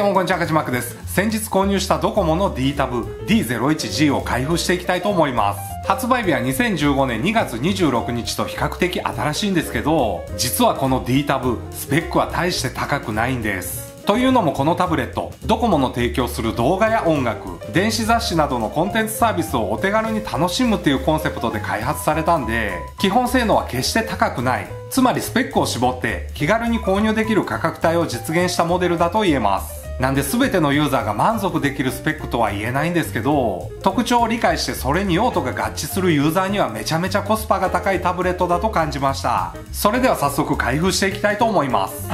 どうもこんにちは、かじまくです。先日購入したドコモの D タブ D01G を開封していきたいと思います。発売日は2015年2月26日と比較的新しいんですけど、実はこの D タブ、スペックは大して高くないんです。というのもこのタブレット、ドコモの提供する動画や音楽、電子雑誌などのコンテンツサービスをお手軽に楽しむっていうコンセプトで開発されたんで、基本性能は決して高くない。つまりスペックを絞って気軽に購入できる価格帯を実現したモデルだと言えます。なんで全てのユーザーが満足できるスペックとは言えないんですけど、特徴を理解してそれに用途が合致するユーザーにはめちゃめちゃコスパが高いタブレットだと感じました。それでは早速開封していきたいと思います。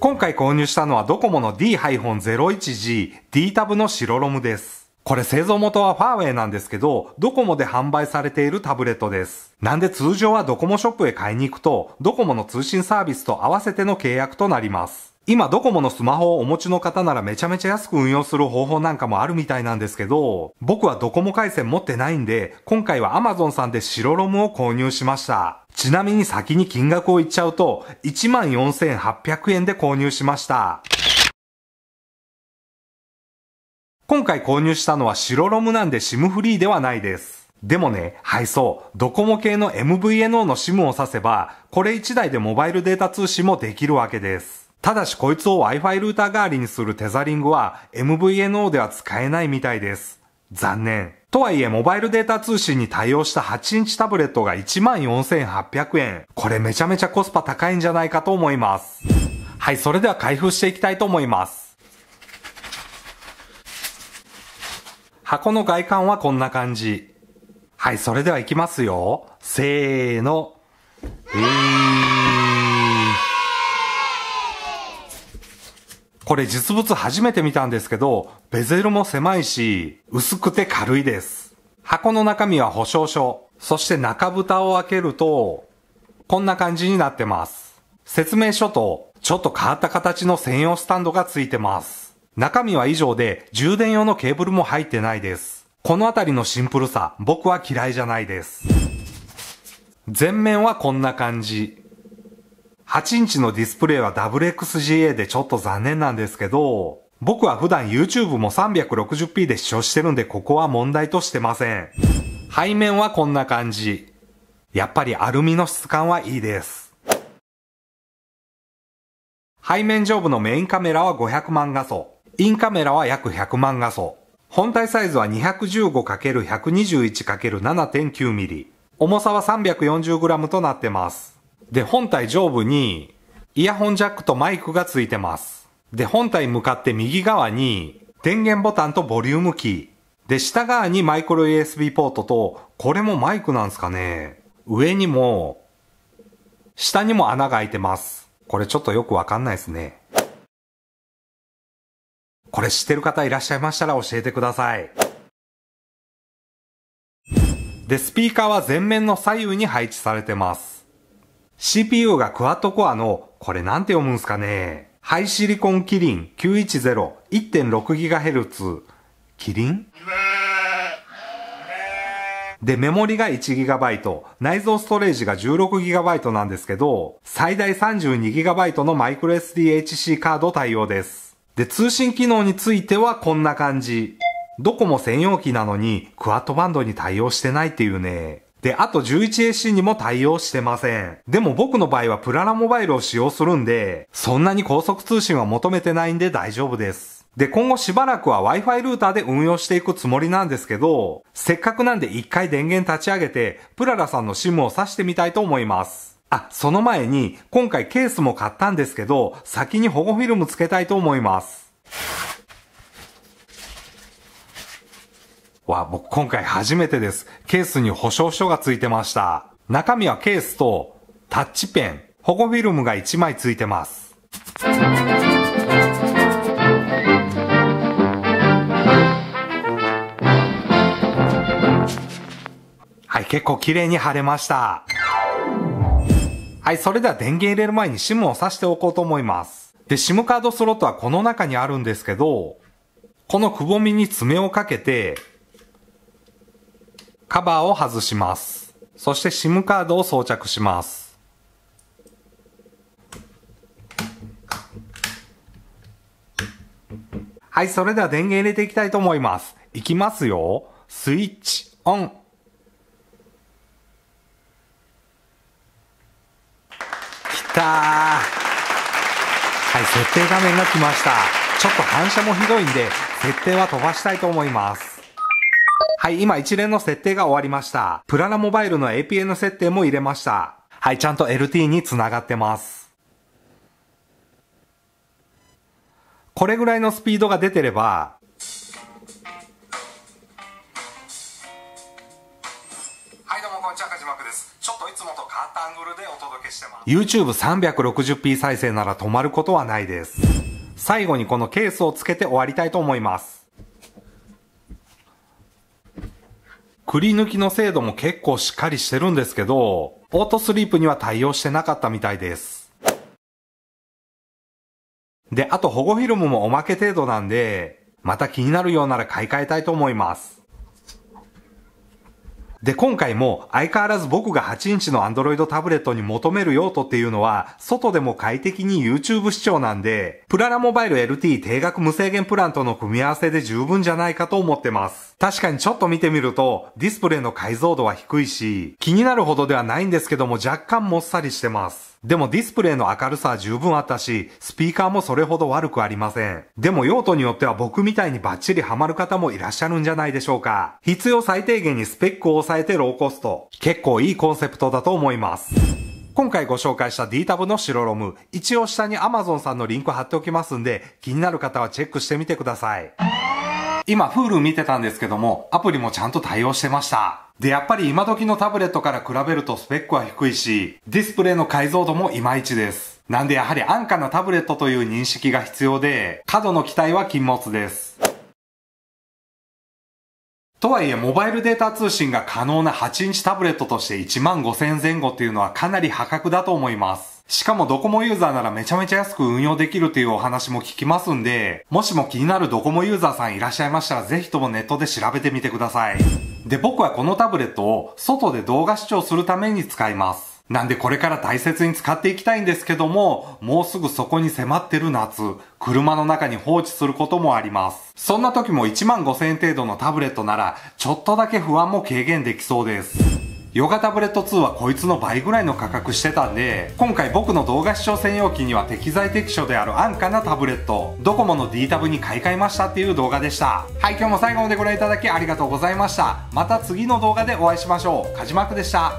今回購入したのはドコモの D-01G D タブの白ロムです。これ製造元はファーウェイなんですけど、ドコモで販売されているタブレットです。なんで通常はドコモショップへ買いに行くと、ドコモの通信サービスと合わせての契約となります。今ドコモのスマホをお持ちの方ならめちゃめちゃ安く運用する方法なんかもあるみたいなんですけど、僕はドコモ回線持ってないんで、今回は Amazon さんで白ロムを購入しました。ちなみに先に金額を言っちゃうと、14,800円で購入しました。今回購入したのは白ロムなんで SIM フリーではないです。でもね、はいそう、ドコモ系の MVNO の SIM を挿せば、これ1台でモバイルデータ通信もできるわけです。ただしこいつを Wi-Fi ルーター代わりにするテザリングは MVNO では使えないみたいです。残念。とはいえ、モバイルデータ通信に対応した8インチタブレットが14,800円。これめちゃめちゃコスパ高いんじゃないかと思います。はい、それでは開封していきたいと思います。箱の外観はこんな感じ。はい、それでは行きますよ。せーの。えー、これ実物初めて見たんですけど、ベゼルも狭いし、薄くて軽いです。箱の中身は保証書。そして中蓋を開けると、こんな感じになってます。説明書と、ちょっと変わった形の専用スタンドがついてます。中身は以上で、充電用のケーブルも入ってないです。このあたりのシンプルさ、僕は嫌いじゃないです。前面はこんな感じ。8インチのディスプレイは WXGA でちょっと残念なんですけど、僕は普段 YouTube も 360p で視聴してるんでここは問題としてません。背面はこんな感じ。やっぱりアルミの質感はいいです。背面上部のメインカメラは500万画素。インカメラは約100万画素。本体サイズは 215×121×7.9mm。重さは 340g となってます。で、本体上部に、イヤホンジャックとマイクがついてます。で、本体向かって右側に、電源ボタンとボリュームキー。で、下側にマイクロ USB ポートと、これもマイクなんすかね上にも、下にも穴が開いてます。これちょっとよくわかんないですね。これ知ってる方いらっしゃいましたら教えてください。で、スピーカーは前面の左右に配置されてます。CPU がクワッドコアの、これなんて読むんすかねハイシリコンキリン 910-1.6GHz。キリン？で、メモリが 1GB、内蔵ストレージが 16GB なんですけど、最大 32GB のマイクロ SDHC カード対応です。で、通信機能についてはこんな感じ。ドコモ専用機なのに、クワッドバンドに対応してないっていうね。で、あと 11AC にも対応してません。でも僕の場合はプララモバイルを使用するんで、そんなに高速通信は求めてないんで大丈夫です。で、今後しばらくは Wi-Fi ルーターで運用していくつもりなんですけど、せっかくなんで一回電源立ち上げて、プララさんの SIM を挿してみたいと思います。あ、その前に、今回ケースも買ったんですけど、先に保護フィルムつけたいと思います。わ、僕今回初めてです。ケースに保証書がついてました。中身はケースとタッチペン、保護フィルムが1枚ついてます。はい、結構綺麗に貼れました。はい、それでは電源入れる前に SIM を挿しておこうと思います。で、SIM カードスロットはこの中にあるんですけど、このくぼみに爪をかけて、カバーを外します。そして SIM カードを装着します。はい、それでは電源入れていきたいと思います。いきますよ。スイッチオン。きたー。はい、設定画面が来ました。ちょっと反射もひどいんで、設定は飛ばしたいと思います。はい、今一連の設定が終わりました。プララモバイルの APN 設定も入れました。はい、ちゃんと LT につながってます。これぐらいのスピードが出てれば、はいどうもこんにちは、かじまくです。ちょっといつもと変わったアングルでお届けしてます。YouTube360p 再生なら止まることはないです。最後にこのケースをつけて終わりたいと思います。くり抜きの精度も結構しっかりしてるんですけど、オートスリープには対応してなかったみたいです。で、あと保護フィルムもおまけ程度なんで、また気になるようなら買い替えたいと思います。で、今回も相変わらず僕が8インチの Android タブレットに求める用途っていうのは、外でも快適に YouTube 視聴なんで、プララモバイル LT 定額無制限プランとの組み合わせで十分じゃないかと思ってます。確かにちょっと見てみると、ディスプレイの解像度は低いし、気になるほどではないんですけども若干もっさりしてます。でもディスプレイの明るさは十分あったし、スピーカーもそれほど悪くありません。でも用途によっては僕みたいにバッチリハマる方もいらっしゃるんじゃないでしょうか。必要最低限にスペックを抑えてローコスト。結構いいコンセプトだと思います。今回ご紹介した D タブの白ロム、一応下に Amazon さんのリンク貼っておきますんで、気になる方はチェックしてみてください。今、Hulu 見てたんですけども、アプリもちゃんと対応してました。で、やっぱり今時のタブレットから比べるとスペックは低いし、ディスプレイの解像度もいまいちです。なんでやはり安価なタブレットという認識が必要で、過度の期待は禁物です。とはいえ、モバイルデータ通信が可能な8インチタブレットとして1万5000前後っていうのはかなり破格だと思います。しかもドコモユーザーならめちゃめちゃ安く運用できるというお話も聞きますんで、もしも気になるドコモユーザーさんいらっしゃいましたらぜひともネットで調べてみてください。で、僕はこのタブレットを外で動画視聴するために使います。なんでこれから大切に使っていきたいんですけども、もうすぐそこに迫ってる夏、車の中に放置することもあります。そんな時も1万5000円程度のタブレットなら、ちょっとだけ不安も軽減できそうです。ヨガタブレット2はこいつの倍ぐらいの価格してたんで、今回僕の動画視聴専用機には適材適所である安価なタブレット、ドコモの D タブに買い替えましたっていう動画でした。はい、今日も最後までご覧いただきありがとうございました。また次の動画でお会いしましょう。かじまくでした。